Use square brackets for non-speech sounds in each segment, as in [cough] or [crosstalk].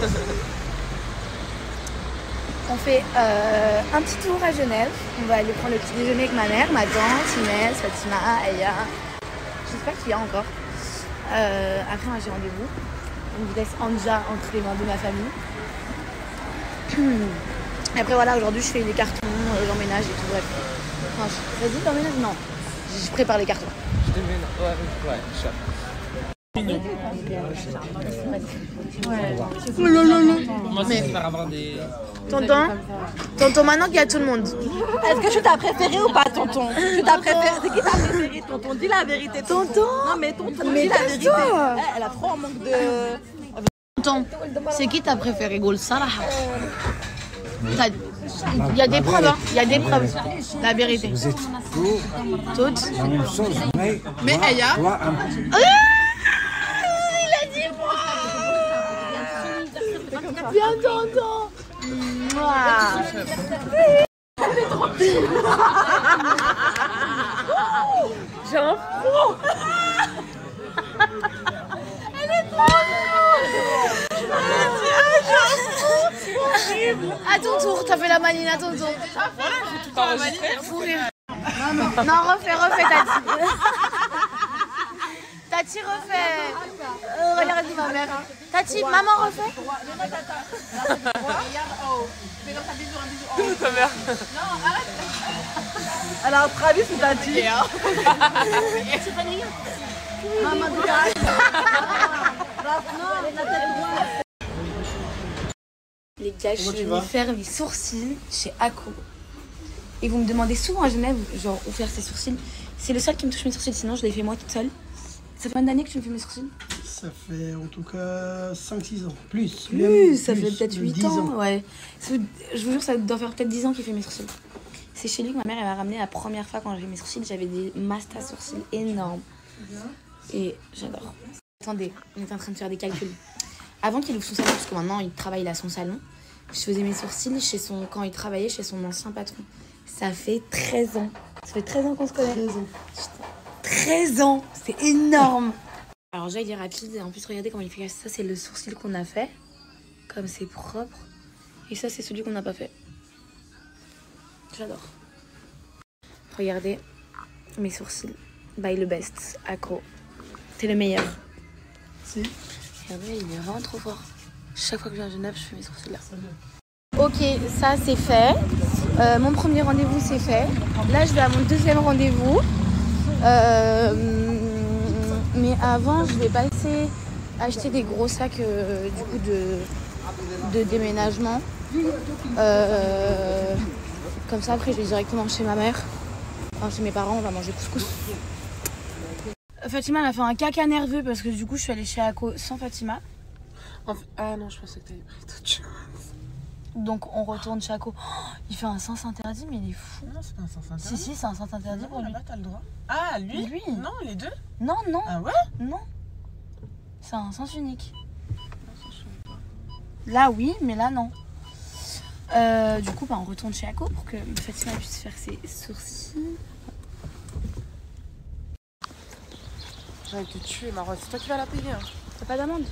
[laughs] On fait euh, un petit tour à Genève. On va aller prendre le petit déjeuner avec ma mère, ma tante, Inès, Fatima, Aya. J'espère qu'il y a encore. Euh, après, j'ai rendez-vous. On me laisse Anja entre les mains de ma famille. Et [clears throat] après, voilà, aujourd'hui, je fais les cartons, euh, l'emménage et tout. Bref. Je- Vas-y, l'emménage Non. Je prépare les cartons. Je te mets. Ouais, Moi, c'est faire avoir des. Tonton Tonton, maintenant qu'il y a tout le monde. Est-ce que tu t'as préféré ou pas, tonton? Tu t'as préféré C'est qui t'a préféré, tonton? Dis la vérité. Tonton Non, mais tonton, dis la vérité. Eh, Elle a trop un manque de. Tonton, c'est qui ta préférée, Goul Salah? Il y a des preuves, hein. Il y a des preuves. La vérité. Vous êtes tous Toutes. la même chose, mais. Mais moi- Aya toi, un- Il a dit moi Bien tonton Mouah. J'ai un froid Elle est trop À ton tour, t'as fait la maline à ton tour. Fou rire. Non, refais, refais Tati. Tati refait. Euh, regarde ma mère. Tati, maman refait. Elle a un travis ou t'as dit Les gars, je vais faire mes sourcils chez Ako. Et vous me demandez souvent à Genève, genre, où faire ses sourcils. C'est le seul qui me touche mes sourcils, sinon je les fais moi toute seule. Ça fait combien d'années que tu me fais mes sourcils Ça fait en tout cas 5-6 ans. Plus. Plus, même ça fait peut-être même 8 10 ans. Ouais. Je vous jure, ça doit faire peut-être 10 ans qu'il fait mes sourcils. C'est chez lui que ma mère m'a ramené la première fois quand j'ai fait mes sourcils. J'avais des mastas sourcils énormes. Et j'adore. Attendez, on est en train de faire des calculs. Avant qu'il ouvre son salon, parce que maintenant il travaille là à son salon, je faisais mes sourcils chez son, quand il travaillait chez son ancien patron. Ça fait 13 ans. Ça fait 13 ans qu'on se connaît. 13 ans. 13 ans C'est énorme Alors déjà il est rapide et en plus regardez comment il fait. Ça c'est le sourcil qu'on a fait. Comme c'est propre. Et ça c'est celui qu'on n'a pas fait. J'adore. Regardez mes sourcils. By le best. Accro. T'es le meilleur. Si. Regardez, il est vraiment trop fort. Chaque fois que je viens à Genève, je fais mes sourcils là. Ok, ça c'est fait. Euh, mon premier rendez-vous c'est fait. Là, je vais à mon deuxième rendez-vous. Euh, mais avant, je vais passer acheter des gros sacs euh, du coup de, déménagement. Euh, comme ça, après, je vais directement chez ma mère. Enfin, chez mes parents, on va manger couscous. Fatima, elle a fait un caca nerveux parce que du coup, je suis allée chez Ako sans Fatima. Ah non, je pensais que t'avais pris d'autres choses. Donc on retourne chez Ako. Oh, il fait un sens interdit, mais il est fou. Non, c'est un sens interdit. Si, si, c'est un sens interdit pour lui. t'as le droit. Ah, lui Lui. Non, les deux Non, non, Ah ouais non. C'est un sens unique. Là, oui, mais là, non. Euh, du coup, bah, on retourne chez Ako pour que Fatima puisse faire ses sourcils. J'aurais été tuée, Marotte. C'est toi qui vas la payer. Hein. T'as pas d'amende?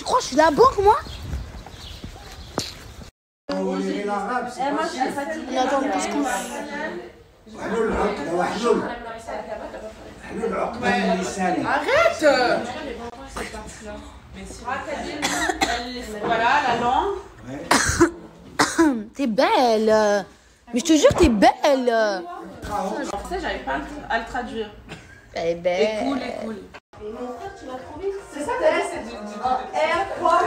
Tu crois que je suis de la banque, moi ولي العرب Mais attends, qu'est-ce qu'on حلو العقدة وحلول حلو العقدة من لسانك Arrête Voilà, la langue. T'es belle Mais je te jure, t'es belle Tu sais, j'avais pas à le traduire. Elle est belle. Et cool, et cool. c'est ça, c'est du. Et il